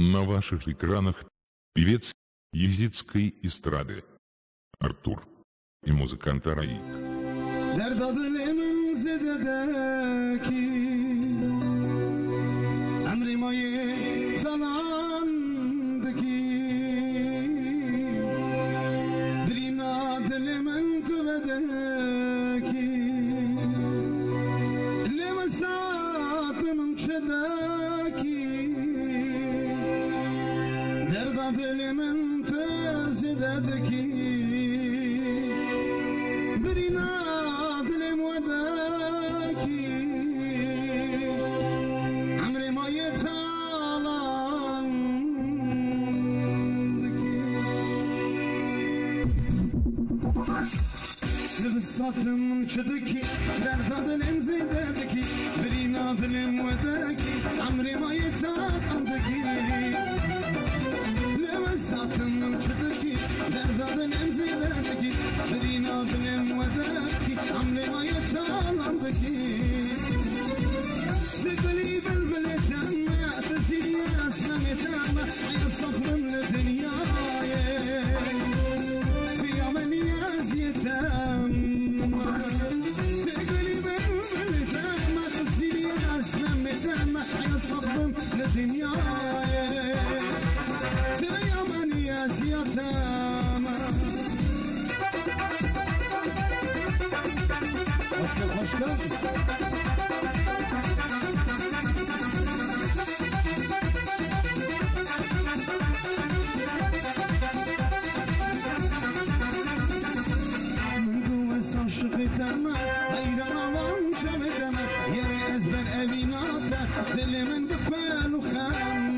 На ваших экранах певец езидской эстрады Артур и музыкант Араик. Dilim adılımın tüvedeki Ama dilimin tezi dedi ki Bir inadlim vedeki Emrime yetalandı ki. Sırf satım çıdı ki Derda dilim zidedi ki Bir inadlim vedeki Emrime yetalandı ki. يتعلم لبساتم شدكي درد ظلم زيدتكي برينا ظلم وداكي عمري ما يتعلم من قوة صشق تامى غير روان شمتامى يا رئيس بن أبي من دفال وخامة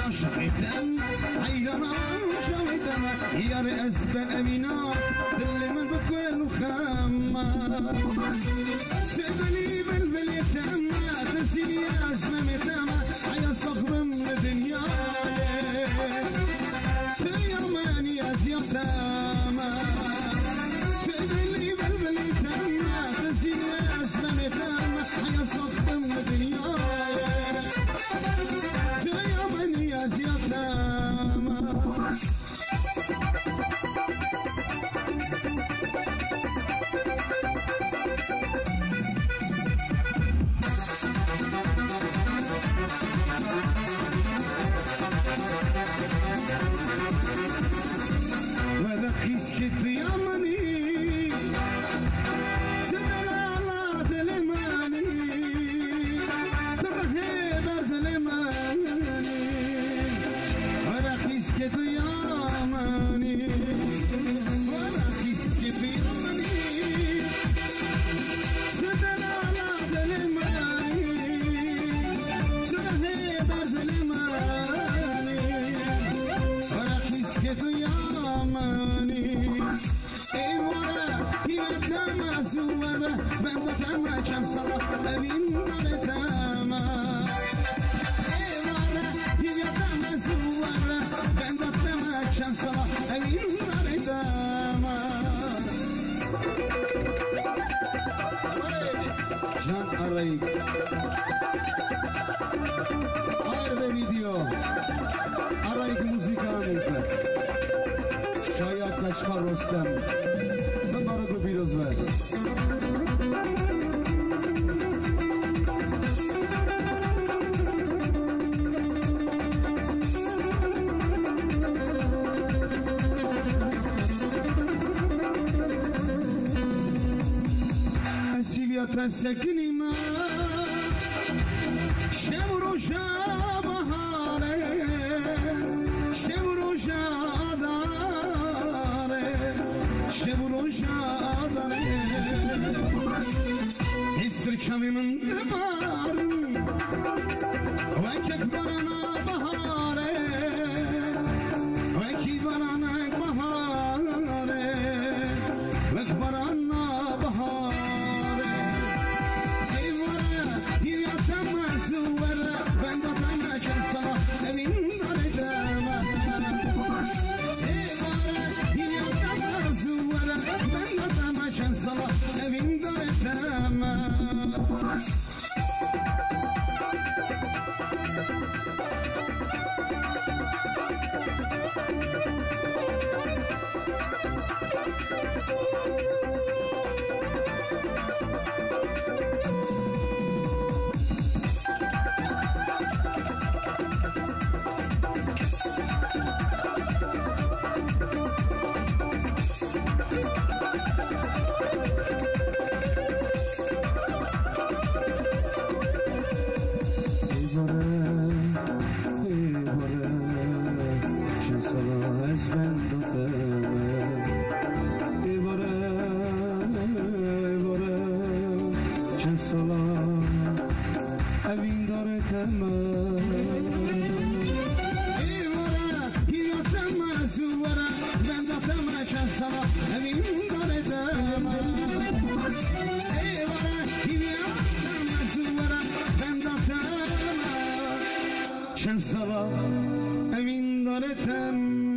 قوة صاشق تما غير روان شم تما يا ازبر ابينات دل من دفال وخما سبني بلبل يتما تسيني rey. Arve video. Arayık muzikant. Şayat kaçma Rostem. Sanara kupiroz ver. sen sakin Kemimin dimarın Vekek barana bahare Veki barana bahare Vek barana bahare. Eyvara Hiyatamma zuvara Ben de tamma şansala Evin dare dama Eyvara Hiyatamma zuvara Ben de tamma şansala Evin dare Yeah. Datama şansala Evin dare temel